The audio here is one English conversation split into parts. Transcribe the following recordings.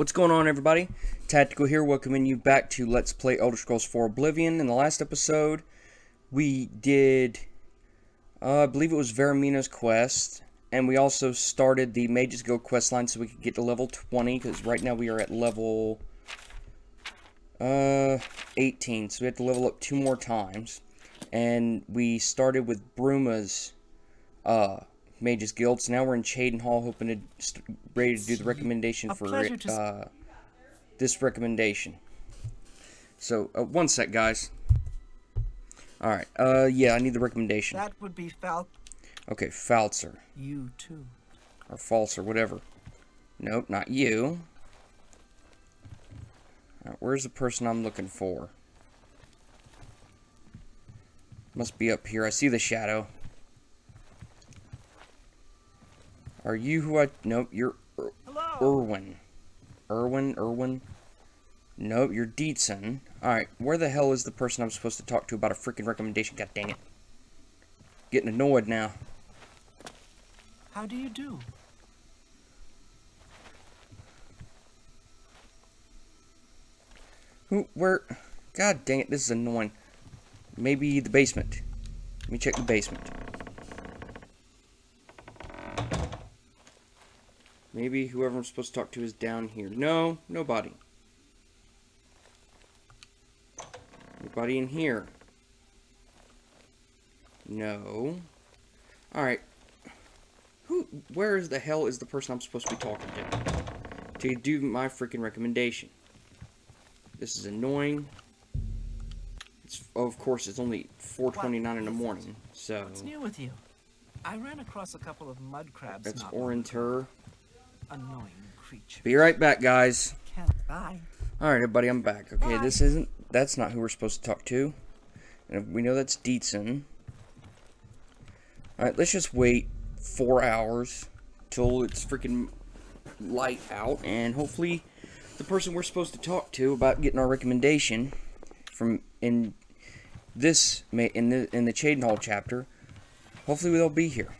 What's going on everybody? Taktikal here welcoming you back to Let's Play Elder Scrolls 4 Oblivion. In the last episode, we did, uh, I believe it was Vaermina's quest, and we also started the Mages Guild quest line so we could get to level 20, because right now we are at level, uh, 18, so we have to level up two more times. And we started with Bruma's, uh, Mages Guild. So now we're in Cheydinhal, hoping to ready to do the recommendation for uh, this recommendation. So uh, one sec, guys. All right. Uh, yeah, I need the recommendation. That would be Fal. Okay, Falzer. You too. Or false or whatever. Nope, not you. Right, where's the person I'm looking for? Must be up here. I see the shadow. Are you who I... Nope, you're er-, Ir Irwin. Irwin, Irwin. Nope, you're Deetsan. Alright, where the hell is the person I'm supposed to talk to about a freaking recommendation? God dang it. Getting annoyed now. How do you do? Who, where... God dang it, this is annoying. Maybe the basement. Let me check the basement. Maybe whoever I'm supposed to talk to is down here. No, nobody. Anybody in here? No. Alright. Who, where is the hell is the person I'm supposed to be talking to? To do my freaking recommendation. This is annoying. It's, of course, it's only 4.29 in the morning, so... What's new with you? I ran across a couple of mud crabs. That's Orinter annoying creature. Be right back, guys. Bye. Alright, everybody, I'm back. Okay, Bye. this isn't... That's not who we're supposed to talk to. And we know that's Deetsan. Alright, let's just wait four hours till it's freaking light out. And hopefully the person we're supposed to talk to about getting our recommendation from in this in the in the Cheydinhal chapter, hopefully they'll be here.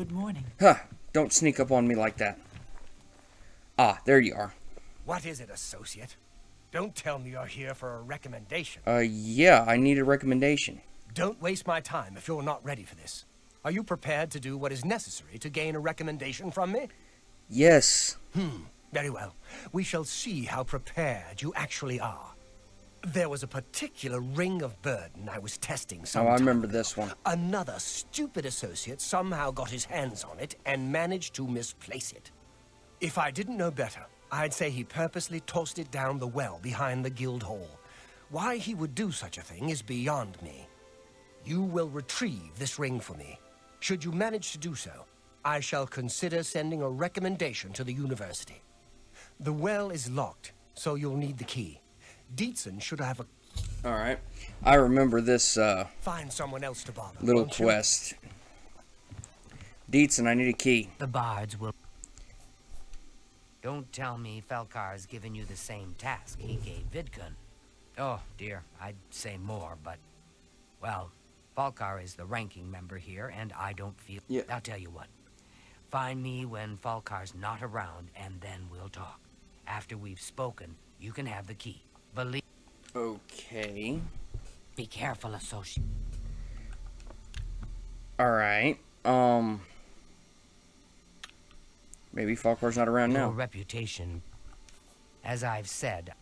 Good morning. Huh. Don't sneak up on me like that. Ah, there you are. What is it, associate? Don't tell me you're here for a recommendation. Uh, yeah, I need a recommendation. Don't waste my time if you're not ready for this. Are you prepared to do what is necessary to gain a recommendation from me? Yes. Hmm, very well. We shall see how prepared you actually are. There was a particular ring of burden I was testing some Oh, I remember ago. this one. Another stupid associate somehow got his hands on it and managed to misplace it. If I didn't know better, I'd say he purposely tossed it down the well behind the guild hall. Why he would do such a thing is beyond me. You will retrieve this ring for me. Should you manage to do so, I shall consider sending a recommendation to the university. The well is locked, so you'll need the key. Deetsan should have a... Alright. I remember this, uh... Find someone else to bother, Little quest. Deetsan, I need a key. The bards will... Don't tell me Falcar's given you the same task he gave Vidkun. Oh, dear, I'd say more, but... Well, Falcar is the ranking member here, and I don't feel... Yeah. I'll tell you what. Find me when Falcar's not around, and then we'll talk. After we've spoken, you can have the key. Believe. Okay. Be careful, associate. Alright. Um. Maybe Falcar's not around Your now. reputation, as I've said,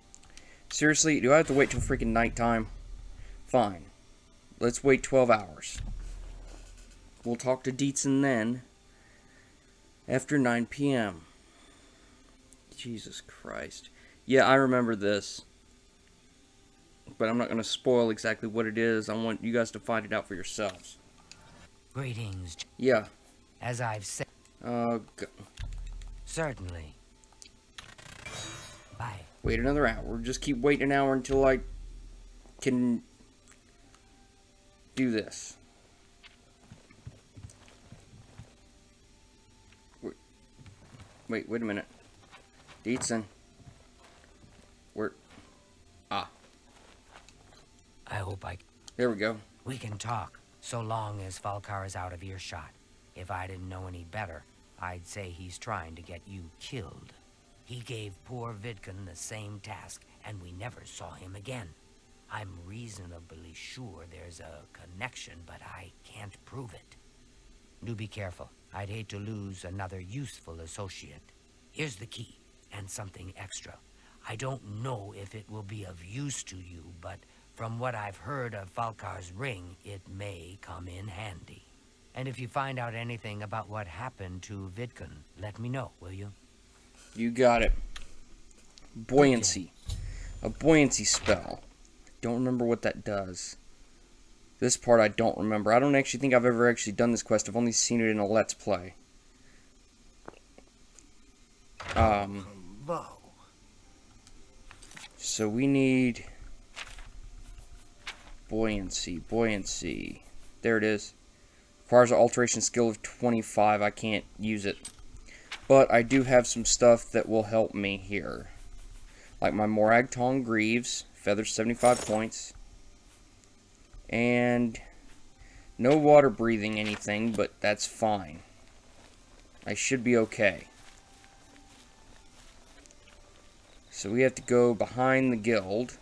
Seriously, do I have to wait till freaking nighttime? Fine. Let's wait 12 hours. We'll talk to Deetsan then. After 9 p.m. Jesus Christ. Yeah, I remember this. But I'm not going to spoil exactly what it is. I want you guys to find it out for yourselves. greetings. Yeah. As I've said, Uh, certainly. Bye. wait another hour. Just keep waiting an hour until I can do this. Wait, wait, wait a minute. Deetsan. I hope I... there we go. We can talk, so long as Falcar is out of earshot. If I didn't know any better, I'd say he's trying to get you killed. He gave poor Vidkun the same task, and we never saw him again. I'm reasonably sure there's a connection, but I can't prove it. Do be careful. I'd hate to lose another useful associate. Here's the key, and something extra. I don't know if it will be of use to you, but from what I've heard of Falcar's ring, it may come in handy. And if you find out anything about what happened to Vidkun, let me know, will you? You got it. Buoyancy. A buoyancy spell. Don't remember what that does. This part I don't remember. I don't actually think I've ever actually done this quest. I've only seen it in a Let's Play. Um, so we need buoyancy, buoyancy. There it is. Requires an alteration skill of 25. I can't use it. But I do have some stuff that will help me here. Like my Morag Tong Greaves, feather 75 points. And no water breathing anything, but that's fine. I should be okay. So we have to go behind the guild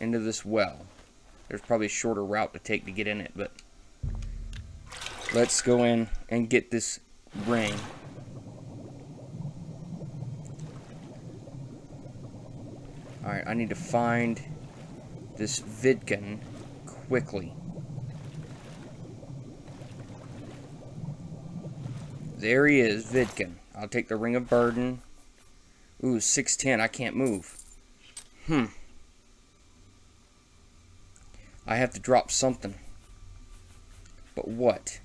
into this well. There's probably a shorter route to take to get in it, but let's go in and get this ring. Alright, I need to find this Vidkun quickly. There he is, Vidkun. I'll take the Ring of Burden. Ooh, 610. I can't move. Hmm. I have to drop something. But what?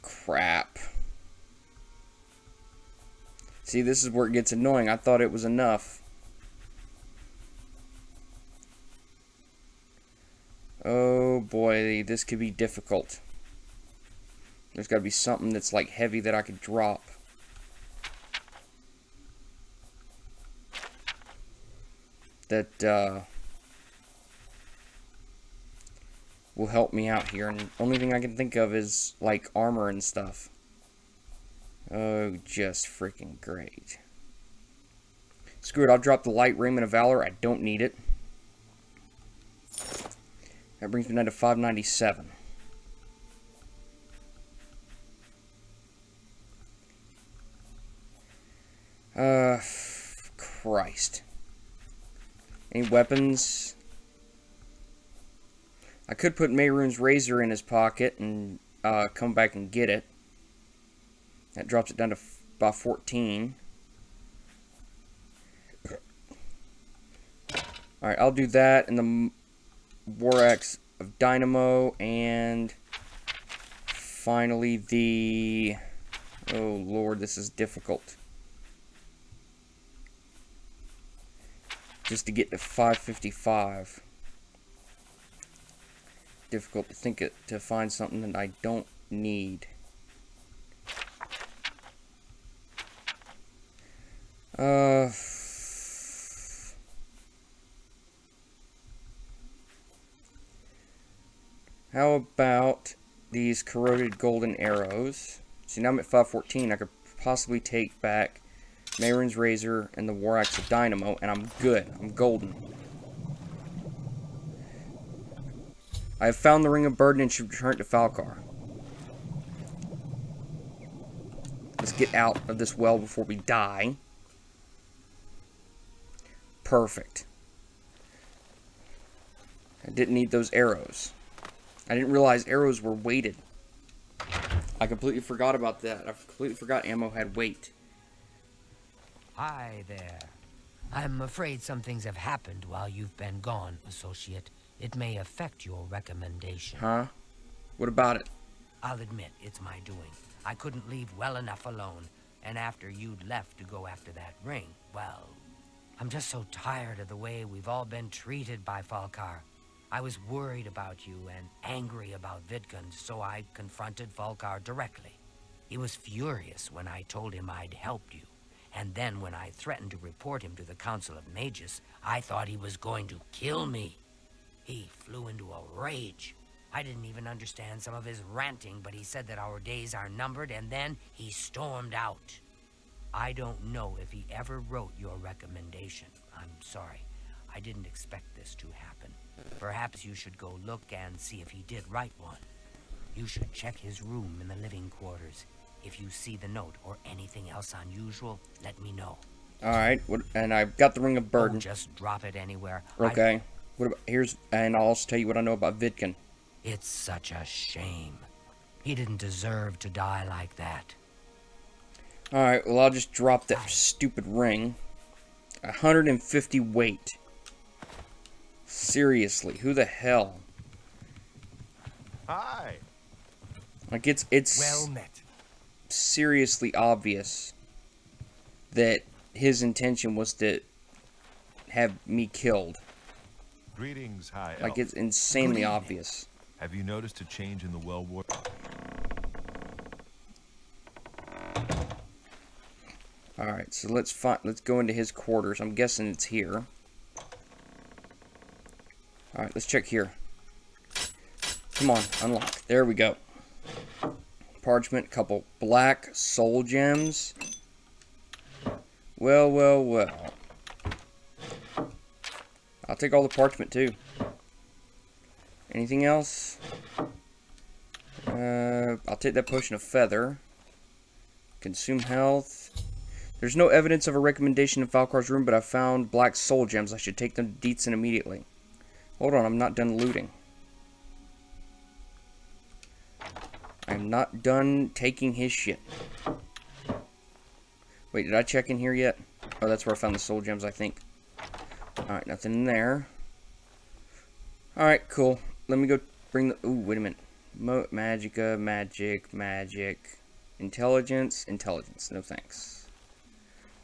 Crap. See, this is where it gets annoying. I thought it was enough. Oh boy, this could be difficult. There's got to be something that's like heavy that I could drop. That, uh will help me out here. And only thing I can think of is, like, armor and stuff. Oh, just freaking great. Screw it, I'll drop the light raiment of valor. I don't need it. That brings me down to 597. Uh, Christ. Any weapons? I could put Mehrunes' razor in his pocket and uh, come back and get it. That drops it down to about 14. Alright, I'll do that and the War Axe of Dynamo and finally the... Oh lord, this is difficult. Just to get to 555 difficult to think it to find something that I don't need. Uh, how about these corroded golden arrows? See, now I'm at 514. I could possibly take back Mehrunes' Razor and the War Axe of Dynamo, and I'm good. I'm golden. I have found the Ring of Burden and should return it to Falcar. Let's get out of this well before we die. Perfect. I didn't need those arrows. I didn't realize arrows were weighted. I completely forgot about that. I completely forgot ammo had weight. Hi there. I'm afraid some things have happened while you've been gone, Associate. It may affect your recommendation. Huh? What about it? I'll admit, it's my doing. I couldn't leave well enough alone. And after you'd left to go after that ring, well... I'm just so tired of the way we've all been treated by Falcar. I was worried about you and angry about Vidkun, so I confronted Falcar directly. He was furious when I told him I'd helped you. And then when I threatened to report him to the Council of Magus, I thought he was going to kill me. He flew into a rage. I didn't even understand some of his ranting, but he said that our days are numbered, and then he stormed out. I don't know if he ever wrote your recommendation. I'm sorry. I didn't expect this to happen. Perhaps you should go look and see if he did write one. You should check his room in the living quarters. If you see the note or anything else unusual, let me know. Alright, and I've got the Ring of Burden. Don't just drop it anywhere. Okay. I... What about, here's, and I'll also tell you what I know about Vidkun. It's such a shame. He didn't deserve to die like that. Alright, well I'll just drop that stupid ring. 150 weight. Seriously, who the hell? Hi. Like it's it's well met. seriously obvious that his intention was to have me killed. Greetings, High Like it's insanely obvious. Have you noticed a change in the well war? All right, so let's find. Let's go into his quarters. I'm guessing it's here. All right, let's check here. Come on, unlock. There we go. Parchment, couple black soul gems. Well, well, well. I'll take all the parchment too. Anything else? Uh, I'll take that potion of feather. Consume health. There's no evidence of a recommendation in Falcar's room, but I found black soul gems. I should take them to Deetsan immediately. Hold on, I'm not done looting. I'm not done taking his shit. Wait, did I check in here yet? Oh, that's where I found the soul gems, I think. Alright, nothing in there. Alright, cool. Let me go bring the... Ooh, wait a minute. Mo Magica, magic, magic. Intelligence, intelligence. No thanks.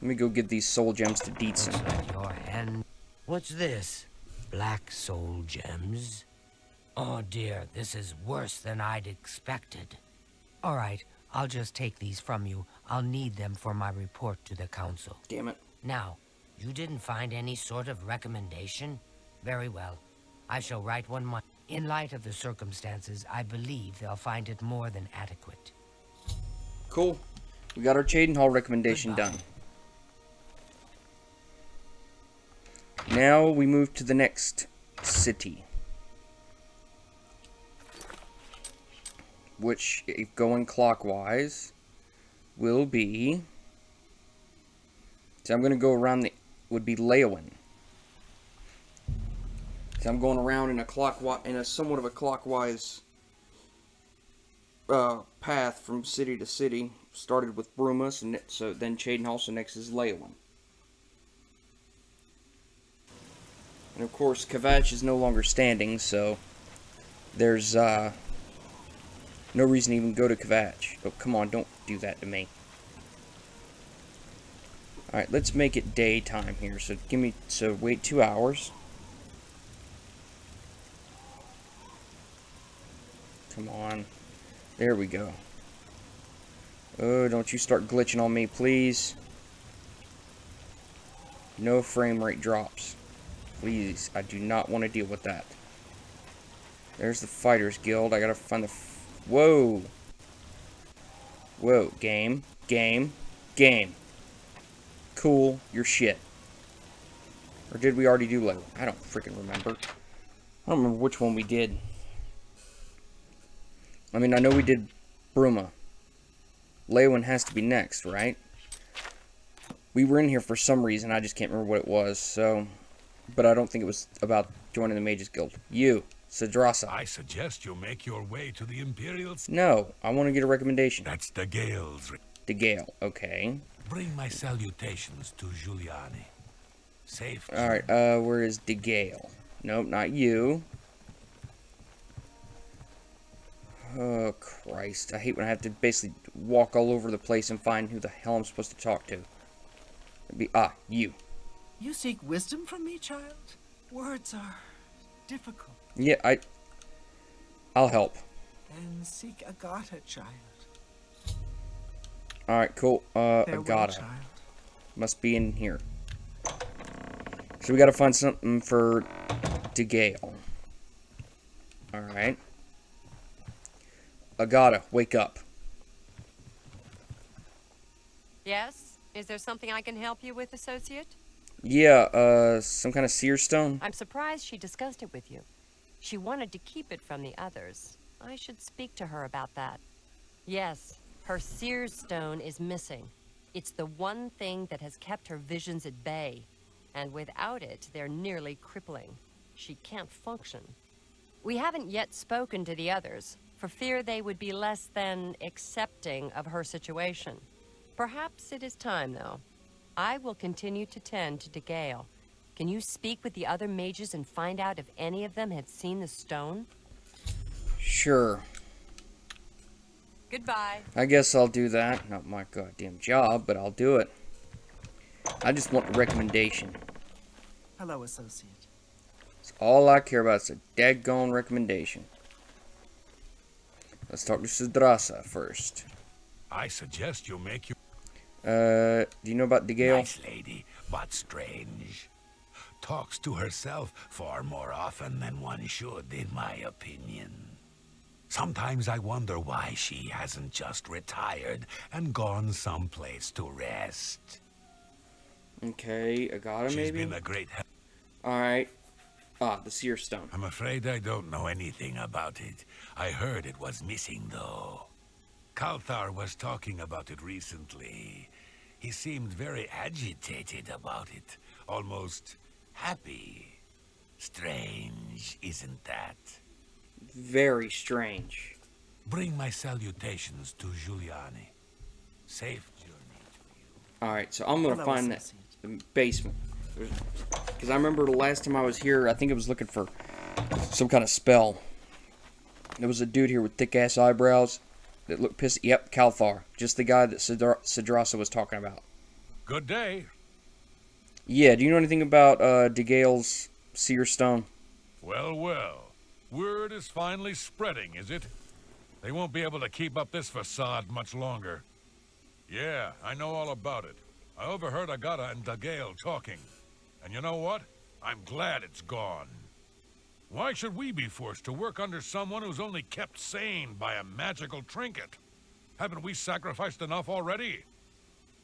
Let me go give these soul gems to Deetsan. Your hand. What's this? Black soul gems? Oh dear, this is worse than I'd expected. All right, I'll just take these from you. I'll need them for my report to the council. Damn it. Now, you didn't find any sort of recommendation? Very well. I shall write one my... In light of the circumstances, I believe they'll find it more than adequate. Cool. We got our Cheydinhal recommendation Goodbye. done. Now we move to the next city. Which, if going clockwise, will be... So I'm going to go around the... would be Leyawiin. So I'm going around in a clockwise, in a somewhat of a clockwise uh, path from city to city. Started with Brumus, and so then Cheydinhal, so next is Leyawiin. And of course, Kvatch is no longer standing, so there's uh, no reason to even go to Kvatch. Oh, come on, don't do that to me. Alright, let's make it daytime here. So give me, so wait two hours. Come on. There we go. Oh, don't you start glitching on me, please. No frame rate drops. Please, I do not want to deal with that. There's the Fighters Guild. I gotta find the... Whoa! Whoa, game, game, game. Cool, your shit. Or did we already do low? I don't freaking remember. I don't remember which one we did. I mean, I know we did Bruma. Leyawiin has to be next, right? We were in here for some reason. I just can't remember what it was, so... But I don't think it was about joining the Mages Guild. You, Sidrasa. I suggest you make your way to the Imperial... No, I want to get a recommendation. That's the Gale's. Dagail, okay. Bring my salutations to Giuliani. Safe. Alright, uh, where is Dagail? Nope, not you. Oh, Christ. I hate when I have to basically walk all over the place and find who the hell I'm supposed to talk to. It'd be, ah, you. You seek wisdom from me, child? Words are difficult. Yeah, I... I'll help. And seek Agata, child. Alright, cool. Uh, Farewell, Agata. child. Must be in here. So we gotta find something for Dagail. Alright. Agata, wake up. Yes? Is there something I can help you with, Associate? Yeah, uh, some kind of seer stone? I'm surprised she discussed it with you. She wanted to keep it from the others. I should speak to her about that. Yes, her seer stone is missing. It's the one thing that has kept her visions at bay. And without it, they're nearly crippling. She can't function. We haven't yet spoken to the others, for fear they would be less than accepting of her situation. Perhaps it is time, though. I will continue to tend to Dagail. Can you speak with the other mages and find out if any of them have seen the stone? Sure. Goodbye. I guess I'll do that. Not my goddamn job, but I'll do it. I just want the recommendation. Hello, Associate. It's all I care about is a daggone recommendation. Let's talk to Sidrasa first. I suggest you make your Uh, do you know about Dagail? nice lady, but strange. Talks to herself far more often than one should, in my opinion. Sometimes I wonder why she hasn't just retired and gone someplace to rest. Okay, Agata She's maybe? been a great help. Alright. Ah, the Seer Stone. I'm afraid I don't know anything about it. I heard it was missing, though. Kalthar was talking about it recently. He seemed very agitated about it, almost happy. Strange, isn't that? Very strange. Bring my salutations to Giuliani. Safe journey to you. Alright, so I'm gonna Hello, find that Associate. the basement. Because I remember the last time I was here, I think I was looking for some kind of spell. There was a dude here with thick ass eyebrows that looked pissed. Yep, Kalthar. Just the guy that Sidra- Sidrasa was talking about. Good day. Yeah, do you know anything about uh, Dagail's Seer Stone? Well, well. Word is finally spreading, is it? They won't be able to keep up this facade much longer. Yeah, I know all about it. I overheard Agata and Dagail talking. And you know what? I'm glad it's gone. Why should we be forced to work under someone who's only kept sane by a magical trinket? Haven't we sacrificed enough already?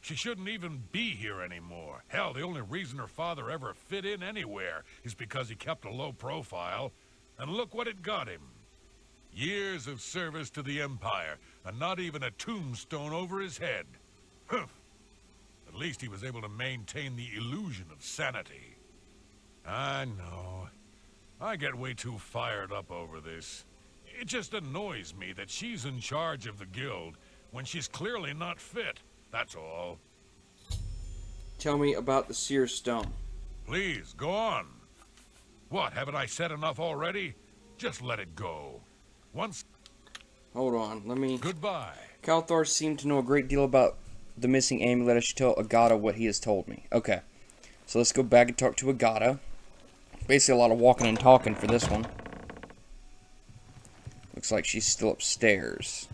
She shouldn't even be here anymore. Hell, the only reason her father ever fit in anywhere is because he kept a low profile. And look what it got him. Years of service to the Empire, and not even a tombstone over his head. Humph. At least he was able to maintain the illusion of sanity. I know. I get way too fired up over this. It just annoys me that she's in charge of the guild when she's clearly not fit. That's all. Tell me about the Seer Stone. Please, go on. What, haven't I said enough already? Just let it go. Once, Hold on, let me. goodbye. Kalthar seemed to know a great deal about the missing amulet. I should tell Agata what he has told me. Okay, so let's go back and talk to Agata. Basically, a lot of walking and talking for this one. Looks like she's still upstairs.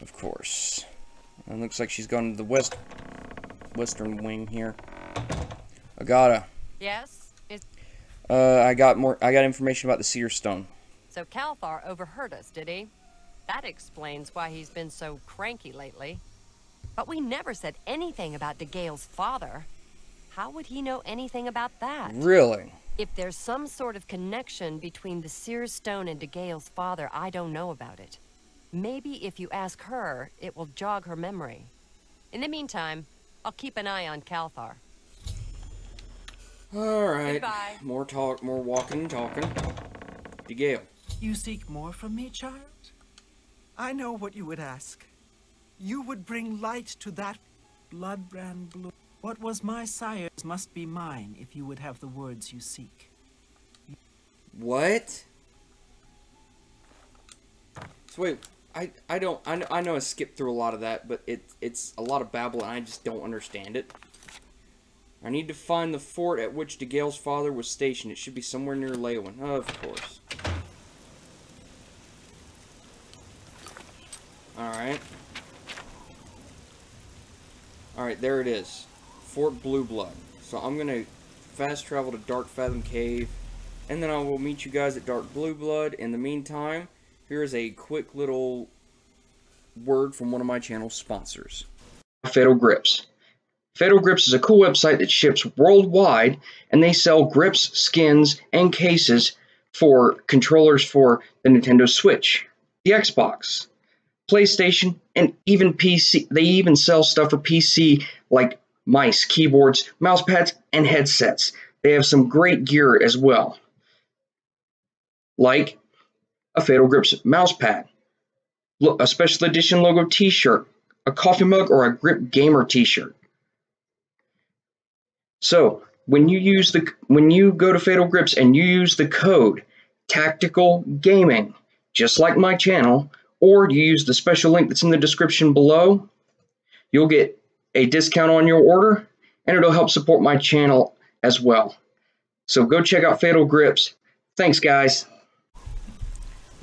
Of course. And looks like she's gone to the west, western wing here. Agata, Yes? Is uh, I got more. I got information about the Seer Stone. so Kalthar overheard us, did he? That explains why he's been so cranky lately. But we never said anything about Dagail's father. How would he know anything about that? Really? If there's some sort of connection between the Sears Stone and Dagail's father, I don't know about it. Maybe if you ask her, it will jog her memory. In the meantime, I'll keep an eye on Kalthar. All right. Goodbye. More talk, more walking and talking. Dagail. You seek more from me, child? I know what you would ask. You would bring light to that blood-brand blue. What was my sire's must be mine if you would have the words you seek. What? So wait, I I don't I know, I know I skipped through a lot of that, but it it's a lot of babble and I just don't understand it. I need to find the fort at which Dagail's father was stationed. It should be somewhere near Leyawiin. Of course. Alright. Alright, there it is. Fort Blueblood. So I'm gonna fast travel to Darkfathom Cave, and then I will meet you guys at Dark Blue Blood. In the meantime, here is a quick little word from one of my channel sponsors Fatal Grips. Fatal Grips is a cool website that ships worldwide and they sell grips, skins, and cases for controllers for the Nintendo Switch, the Xbox, PlayStation, and even PC. They even sell stuff for PC like mice, keyboards, mouse pads, and headsets. They have some great gear as well, like a Fatal Grips mouse pad, a special edition logo t shirt, a coffee mug, or a Grip Gamer t shirt. So, when you use the when you go to Fatal Grips and you use the code Taktikal Gaming, just like my channel, or you use the special link that's in the description below, you'll get a discount on your order and it'll help support my channel as well. So go check out Fatal Grips. Thanks, guys.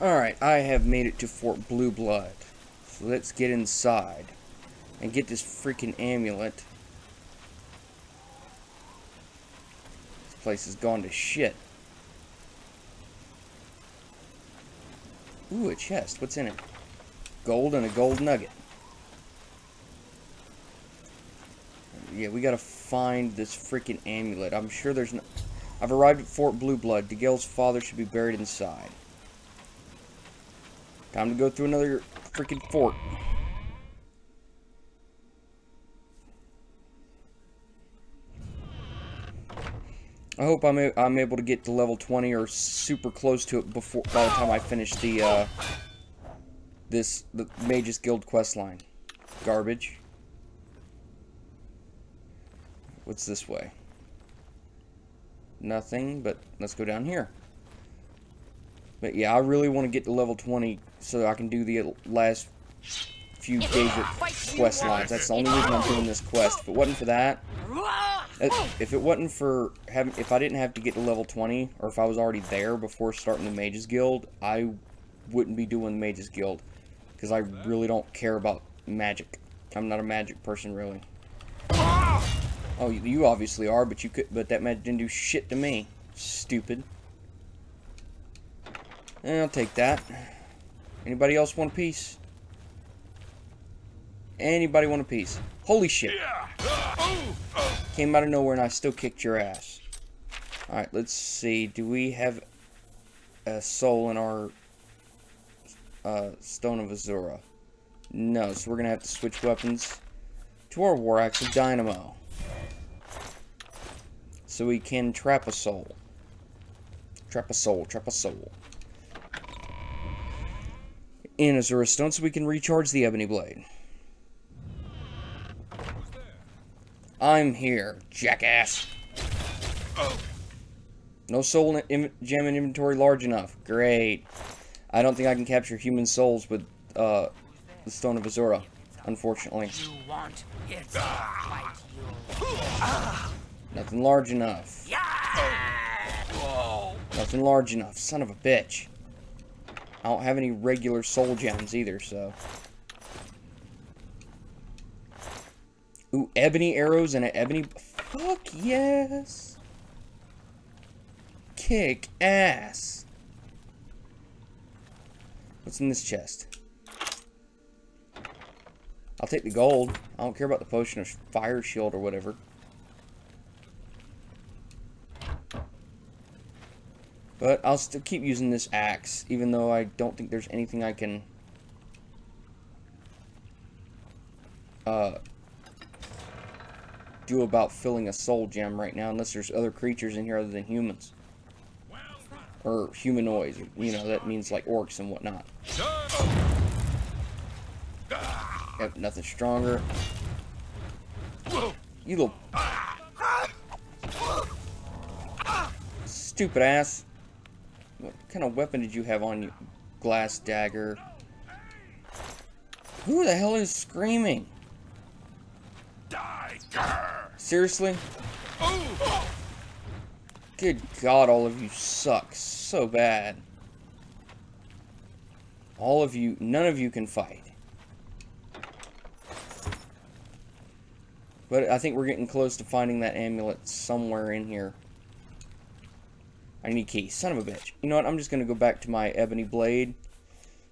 Alright, I have made it to Fort Blueblood. So let's get inside and get this freaking amulet. Place has gone to shit. Ooh, a chest. What's in it? Gold and a gold nugget. Yeah, we gotta find this freaking amulet. I'm sure there's no... I've arrived at Fort Blue Blood. Dagail's father should be buried inside. Time to go through another freaking fort. I hope I'm, I'm able to get to level 20 or super close to it before by the time I finish the uh, this the Mages Guild quest line. Garbage. What's this way? Nothing, but let's go down here. But yeah, I really want to get to level 20 so I can do the last few Daedric quest lines. That's the only reason I'm doing this quest. If it wasn't for that, Uh, if it wasn't for having, if I didn't have to get to level 20, or if I was already there before starting the Mages Guild, I wouldn't be doing the Mages Guild. Because I really don't care about magic. I'm not a magic person, really. Oh, you obviously are, but you could, but that magic didn't do shit to me. Stupid. And I'll take that. Anybody else want a piece? Anybody want a piece? Holy shit. Came out of nowhere and I still kicked your ass. Alright, let's see. Do we have a soul in our uh, Stone of Azura? No, so we're going to have to switch weapons to our War Axe of Dynamo. So we can trap a soul. Trap a soul, trap a soul. In Azura Stone so we can recharge the Ebony Blade. I'm here, jackass. Oh. No soul in gem in inventory large enough. Great. I don't think I can capture human souls with uh, the Stone of Azura, unfortunately. Nothing large enough. Nothing large enough. Son of a bitch. I don't have any regular soul gems either, so... Ooh, ebony arrows and an ebony... Fuck yes! Kick ass! What's in this chest? I'll take the gold. I don't care about the potion of fire shield or whatever. But I'll still keep using this axe, even though I don't think there's anything I can... Uh, do about filling a soul gem right now unless there's other creatures in here other than humans. Or humanoids, you know, that means like orcs and whatnot. Yep, nothing stronger. You little... Stupid ass. What kind of weapon did you have on you? Glass dagger. Who the hell is screaming? Seriously? Good God, all of you suck so bad. All of you, none of you can fight. But I think we're getting close to finding that amulet somewhere in here. I need keys. Son of a bitch. You know what? I'm just going to go back to my ebony blade.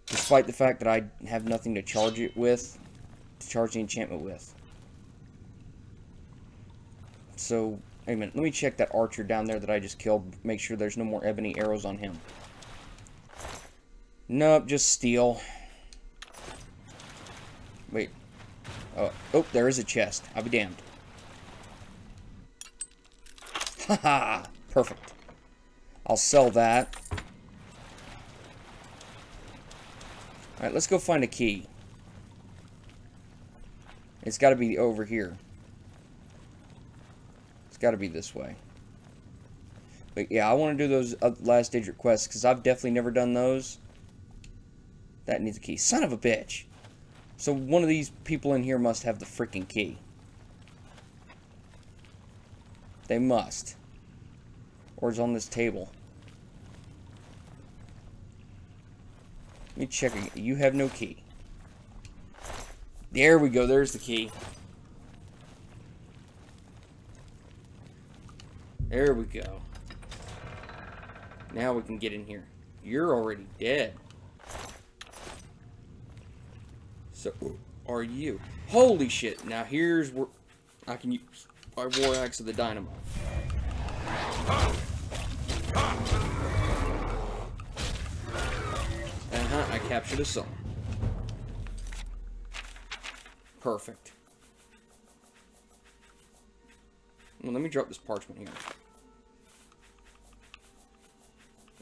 Despite the fact that I have nothing to charge it with, to charge the enchantment with. So, wait a minute. Let me check that archer down there that I just killed. Make sure there's no more ebony arrows on him. Nope, just steel. Wait. Oh, oh, there is a chest. I'll be damned. Haha! Perfect. I'll sell that. Alright, let's go find a key. It's got to be over here. Got to be this way. But yeah, I want to do those uh, last stage requests because I've definitely never done those. That needs a key. Son of a bitch. So one of these people in here must have the freaking key. They must. Or it's on this table. Let me check again. You have no key. There we go. There's the key. There we go. Now we can get in here. You're already dead. So, are you? Holy shit. Now here's where I can use our War Axe of the Dynamo. Uh-huh, I captured a soul. Perfect. Well, let me drop this parchment here.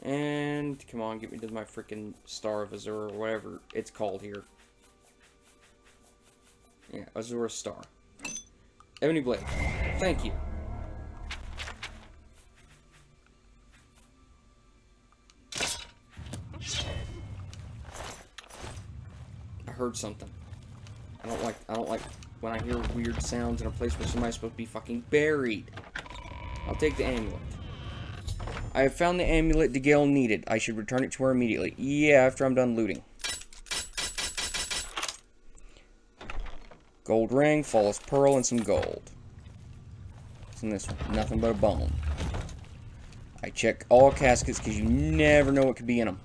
And, come on, get me to my freaking Star of Azure, or whatever it's called here. Yeah, Azure Star. Ebony Blade. Thank you. I heard something. I don't like I don't like when I hear weird sounds in a place where somebody's supposed to be fucking buried. I'll take the amulet. I have found the amulet Dagail needed. I should return it to her immediately. Yeah, after I'm done looting. Gold ring, flawless pearl, and some gold. What's in this one? Nothing but a bone. I check all caskets because you never know what could be in them.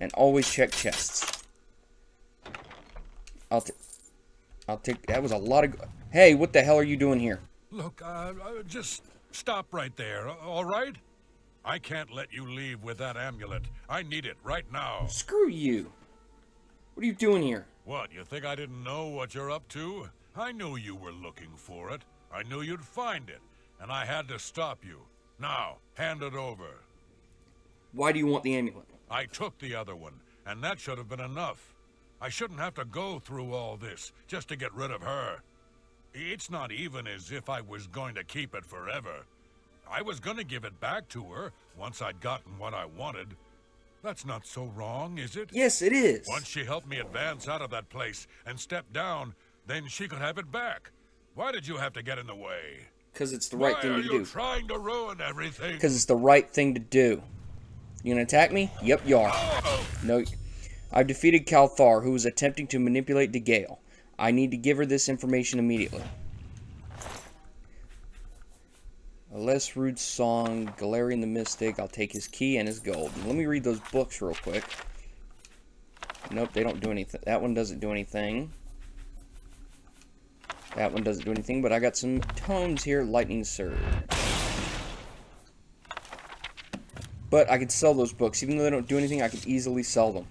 And always check chests. I'll, I'll take... That was a lot of... Hey, what the hell are you doing here? Look, uh, uh, just stop right there, all right? I can't let you leave with that amulet. I need it right now. Screw you. What are you doing here? What, you think I didn't know what you're up to? I knew you were looking for it. I knew you'd find it, and I had to stop you. Now, hand it over. Why do you want the amulet? I took the other one, and that should have been enough. I shouldn't have to go through all this just to get rid of her. It's not even as if I was going to keep it forever. I was going to give it back to her once I'd gotten what I wanted, that's not so wrong, is it? Yes, it is. Once she helped me advance out of that place and step down, then she could have it back. Why did you have to get in the way? Because it's the right Why thing are to you do. trying to ruin everything? Because it's the right thing to do. You gonna attack me? Yep, you are. Oh, No. I've defeated Kalthar, who was attempting to manipulate Dagail. I need to give her this information immediately. A less rude song, Galerion the Mystic. I'll take his key and his gold. Let me read those books real quick. Nope, they don't do anything. That one doesn't do anything. That one doesn't do anything, but I got some tomes here. Lightning Surge. But I could sell those books. Even though they don't do anything, I could easily sell them.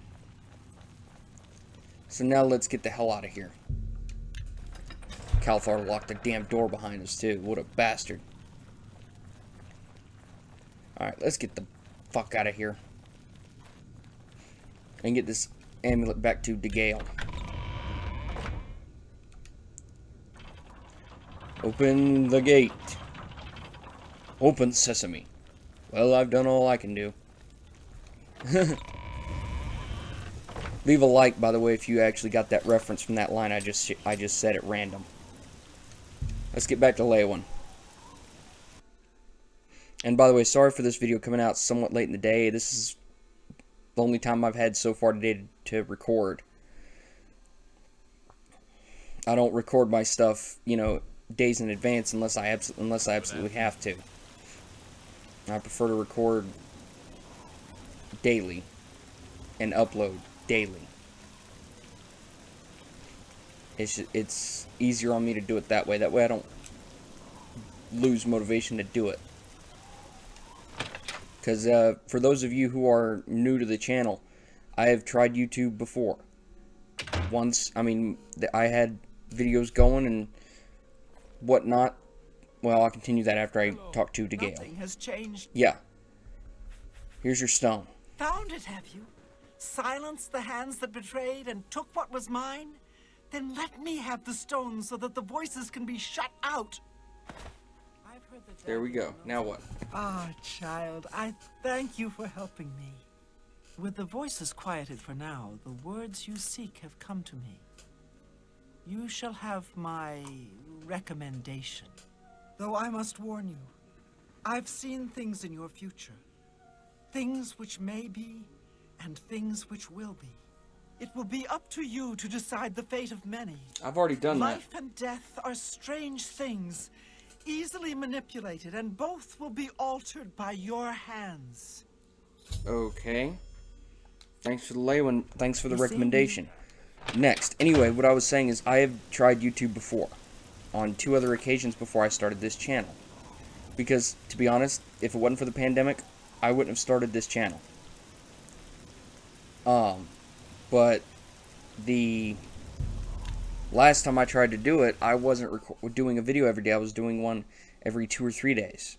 So now let's get the hell out of here. Kalthar locked the damn door behind us, too. What a bastard. Alright, let's get the fuck out of here. And get this amulet back to Dagail. Open the gate. Open sesame. Well, I've done all I can do. Leave a like, by the way, if you actually got that reference from that line I just I just said at random. Let's get back to Leyawiin. And by the way, sorry for this video coming out somewhat late in the day. This is the only time I've had so far today to, record. I don't record my stuff, you know, days in advance unless I unless I absolutely have to. I prefer to record daily and upload daily. It's it's easier on me to do it that way. That way I don't lose motivation to do it. Because uh, for those of you who are new to the channel, I have tried YouTube before. Once, I mean, I had videos going and whatnot. Well, I'll continue that after I talk to Dagail. Nothing has changed. Yeah. Here's your stone. Found it, have you? Silenced the hands that betrayed and took what was mine? Then let me have the stone so that the voices can be shut out. I've heard that There we go. Now what? Ah, child, I thank you for helping me. With the voices quieted for now, the words you seek have come to me. You shall have my recommendation. Though I must warn you, I've seen things in your future. Things which may be, and things which will be. It will be up to you to decide the fate of many. I've already done that. Life and death are strange things, easily manipulated, and both will be altered by your hands. Okay. Thanks for the layman. Thanks for the You recommendation. Next, anyway, what I was saying is I have tried YouTube before, on two other occasions before I started this channel. Because, to be honest, if it wasn't for the pandemic, I wouldn't have started this channel. Um, but the last time I tried to do it, I wasn't doing a video every day. I was doing one every two or three days,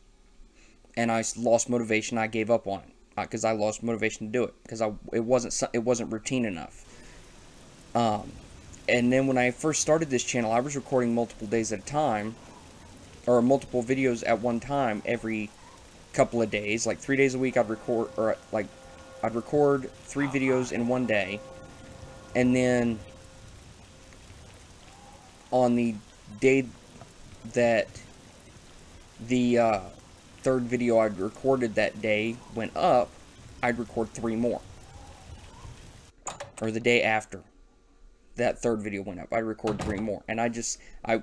and I lost motivation. I gave up on it because I lost motivation to do it because I it wasn't it wasn't routine enough. Um, and then when I first started this channel, I was recording multiple days at a time, or multiple videos at one time every couple of days. Like three days a week, I'd record, or like I'd record three videos in one day, and then on the day that the uh, third video I'd recorded that day went up, I'd record three more. Or the day after that third video went up, I'd record three more. And I just, I,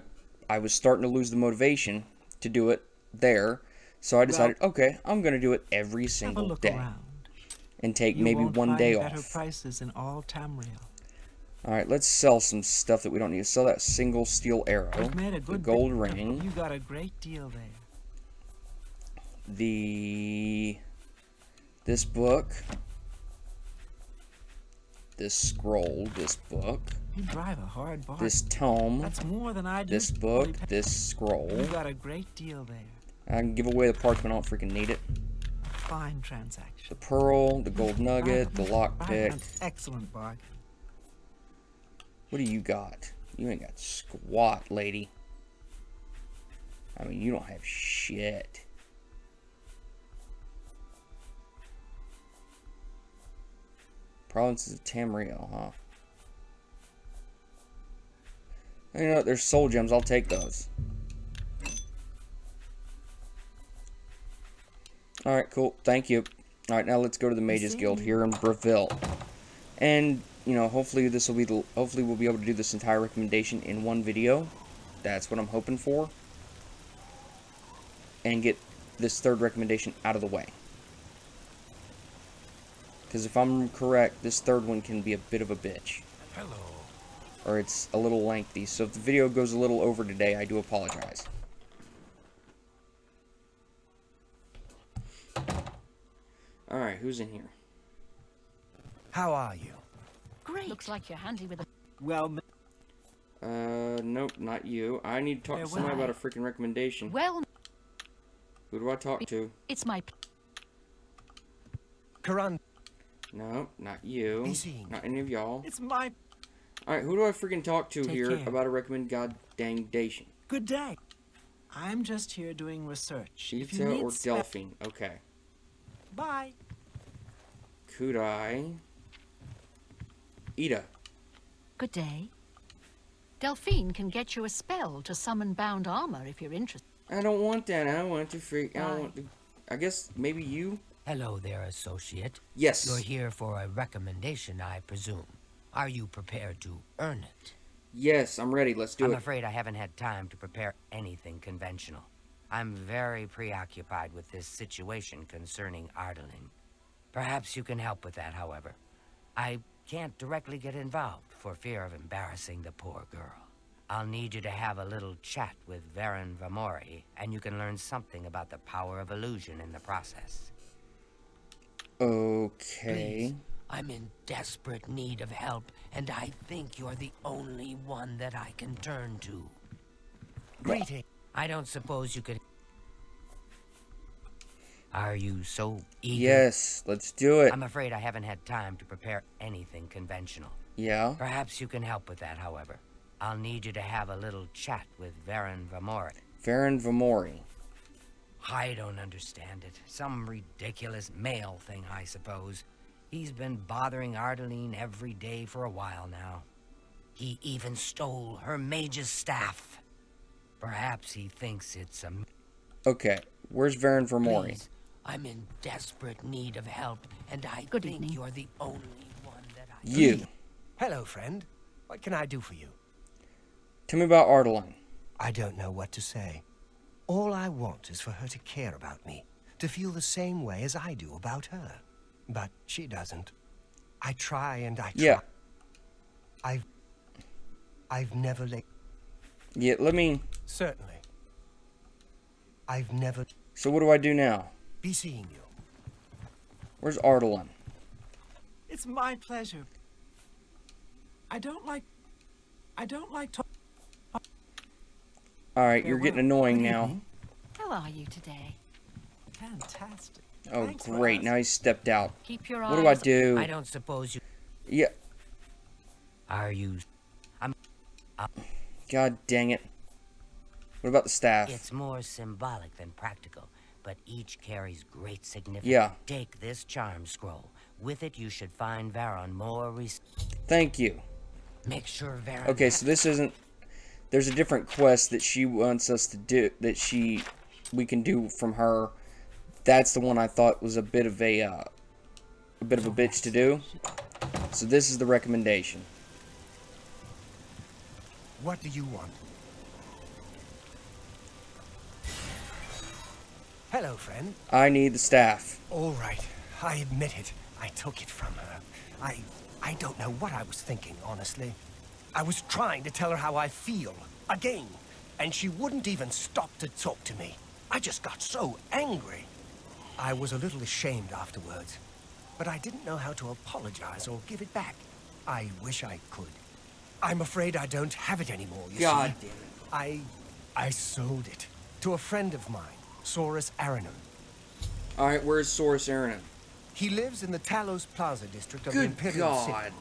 I was starting to lose the motivation to do it there. So I decided, okay, I'm going to do it every single day. around. And take You maybe one day off. prices in all Tamriel. Alright, let's sell some stuff that we don't need. Sell that single steel arrow, a the good gold ring, You got a great deal there. the this book, this scroll, this book, You drive a hard bargain. this tome, That's more than I'd this book, this scroll. You got a great deal there. I can give away the parchment. I don't freaking need it. Fine transaction. The pearl, the gold nugget, the lockpick. excellent bargain. What do you got? You ain't got squat, lady. I mean, you don't have shit. Provinces of Tamriel, huh? You know, what, there's soul gems. I'll take those. Alright, cool. Thank you. Alright, now let's go to the Mages Guild here in Bravil. And, you know, hopefully this will be the, hopefully we'll be able to do this entire recommendation in one video. That's what I'm hoping for. And get this third recommendation out of the way. Because if I'm correct, this third one can be a bit of a bitch. Hello. Or it's a little lengthy. So if the video goes a little over today, I do apologize. Alright, who's in here? How are you? Great. Looks like you're handy with a... Well, Uh, nope, not you. I need to talk to somebody about a freaking recommendation. Well, Who do I talk to? it's my... p- Karan, No, not you. Be. Not any of y'all. it's my Alright, who do I freaking talk to Take here care. about a recommend god dang dation? good day. I'm just here doing research. If you need or Delphine? Okay. Bye. Could I? Ida. Good day. Delphine can get you a spell to summon bound armor if you're interested. I don't want that. I want to freak. I don't want to. I guess maybe you? Hello there, associate. Yes. You're here for a recommendation, I presume. Are you prepared to earn it? Yes, I'm ready. Let's do it. I'm afraid I haven't had time to prepare anything conventional. I'm very preoccupied with this situation concerning Ardaline. Perhaps you can help with that, however. I can't directly get involved for fear of embarrassing the poor girl. I'll need you to have a little chat with Varon Vamori, and you can learn something about the power of illusion in the process. Okay. Please, I'm in desperate need of help, and I think you're the only one that I can turn to. Greeting. I don't suppose you could... Are you so eager? Yes, let's do it. I'm afraid I haven't had time to prepare anything conventional. Yeah. Perhaps you can help with that, however. I'll need you to have a little chat with Varon Vamori. Varon Vamori. I don't understand it. Some ridiculous male thing, I suppose. He's been bothering Ardaline every day for a while now. He even stole her mage's staff. Perhaps he thinks it's a... Okay, where's Varon Vamori? Please, I'm in desperate need of help, and I Good think evening. you're the only one that I... You. Hello, friend. What can I do for you? Tell me about Ardaline. I don't know what to say. All I want is for her to care about me, to feel the same way as I do about her. But she doesn't. I try and I try. Yeah. I've... I've never let... Yeah, let me... Certainly. I've never... So what do I do now? Be seeing you. Where's Ardaline? It's my pleasure. I don't like. I don't like talk. Alright, you're getting annoying now. How are you today? Fantastic. Oh, Thanks great. Now asking. he's stepped out. Keep your eyes... What do I do? I don't suppose you... Yeah. Are you... I'm uh God dang it. What about the staff? It's more symbolic than practical, but each carries great significance. Yeah. Take this charm scroll. With it, you should find Varon more res- Thank you. Make sure Varon... Okay, so this isn't... There's a different quest that she wants us to do, that she... We can do from her. That's the one I thought was a bit of a, uh... A bit of a bitch to do. So this is the recommendation. What do you want? Hello, friend. I need the staff. All right. I admit it. I took it from her. I... I don't know what I was thinking, honestly. I was trying to tell her how I feel. Again. And she wouldn't even stop to talk to me. I just got so angry. I was a little ashamed afterwards. But I didn't know how to apologize or give it back. I wish I could. I'm afraid I don't have it anymore, you God see. damn it. I... I sold it. To a friend of mine, Saurus Aranum. Alright, where's Source Aaron? He lives in the Talos Plaza district of the Imperial God. City.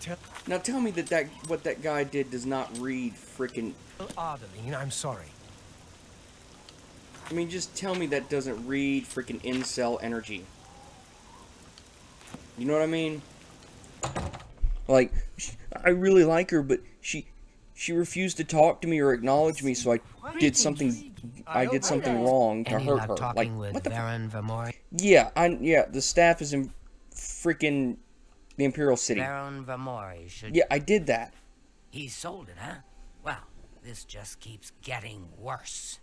Tell Now tell me that, that what that guy did does not read freaking... Ardaline, I'm sorry. I mean, just tell me that doesn't read freaking incel energy. You know what I mean? Like, I really like her, but she she refused to talk to me or acknowledge me, so I did something. I did something wrong to hurt her. Like, what the? f- Yeah, I yeah. The staff is in freaking the Imperial City. Varon Vamori should... Yeah, I did that. He sold it, huh? Well, this just keeps getting worse.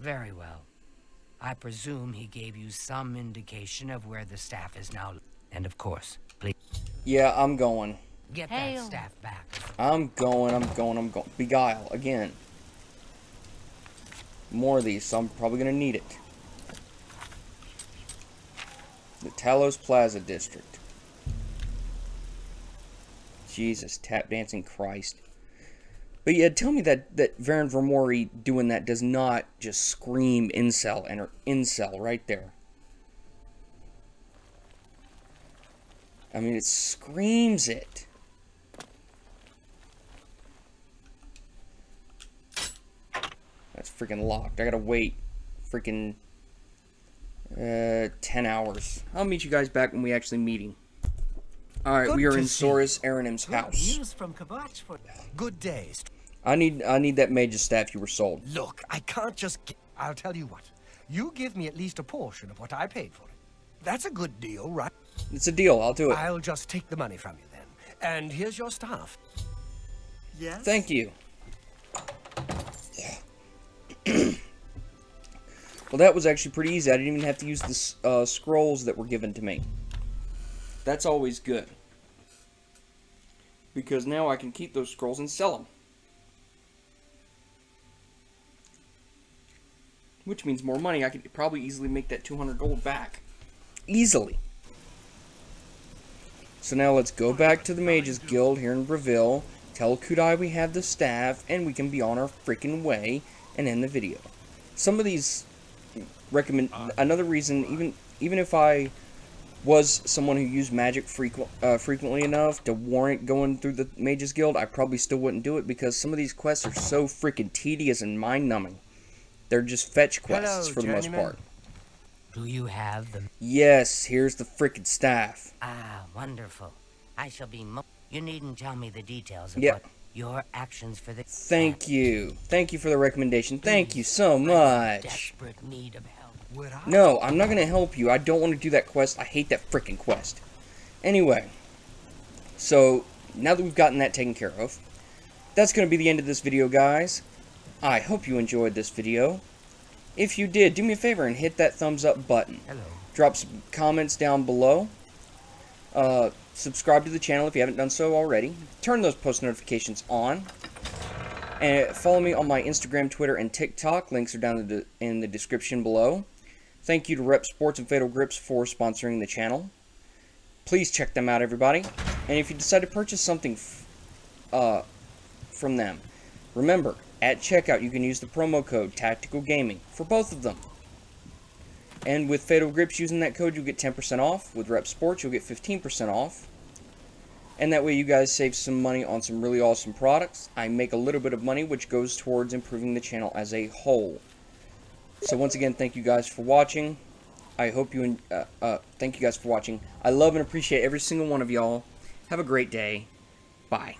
Very well. I presume he gave you some indication of where the staff is now. And of course, please Yeah, I'm going. Get Hail. that staff back. I'm going. I'm going. I'm going. Beguile again. More of these, so I'm probably gonna need it. The Talos Plaza District. Jesus, tap dancing Christ. But yeah, tell me that that Varon Vermori doing that does not just scream incel and or incel right there. I mean, it screams it. That's freaking locked. I gotta wait freaking uh 10 hours. I'll meet you guys back when we actually meeting. Alright, Good we are in see Saurus Aranim's house. news from for Good days. I need I need that mage's staff you were sold. Look, I can't just... gi- I'll tell you what. You give me at least a portion of what I paid for it. That's a good deal, right? It's a deal, I'll do it. I'll just take the money from you then. And here's your staff. yes. Thank you. Well, that was actually pretty easy. I didn't even have to use the uh, scrolls that were given to me. That's always good. Because now I can keep those scrolls and sell them. Which means more money. I could probably easily make that 200 gold back. Easily. So now let's go back to the Mages Guild here in Bravil, tell Kud-Ei we have the staff, and we can be on our freaking way and end the video. Some of these recommend another reason even even if I was someone who used magic frequent uh, frequently enough to warrant going through the Mages Guild, I probably still wouldn't do it because some of these quests are so freaking tedious and mind numbing. They're just fetch quests Hello, for the most journeyman. part. Do you have the... Yes, here's the freaking staff. Ah, wonderful. I shall be mo... You needn't tell me the details of Yep. what your actions for the... Thank you. Thank you for the recommendation. Thank you so much. desperate need of help. Would I? No, I'm not gonna help you. I don't want to do that quest. I hate that freaking quest. Anyway, so now that we've gotten that taken care of, that's gonna be the end of this video, guys. I hope you enjoyed this video. If you did, do me a favor and hit that thumbs up button. Hello. Drop some comments down below. Uh, subscribe to the channel if you haven't done so already. Turn those post notifications on. And follow me on my Instagram, Twitter, and TikTok. Links are down in the description below. Thank you to Repp Sports and Fatal Grips for sponsoring the channel. Please check them out, everybody. And if you decide to purchase something uh, from them, remember, at checkout you can use the promo code Taktikal Gaming for both of them. And with Fatal Grips using that code, you'll get 10% off. With Repp Sports, you'll get 15% off. And that way you guys save some money on some really awesome products. I make a little bit of money, which goes towards improving the channel as a whole. So once again, thank you guys for watching. I hope you, uh, uh, thank you guys for watching. I love and appreciate every single one of y'all. Have a great day. Bye.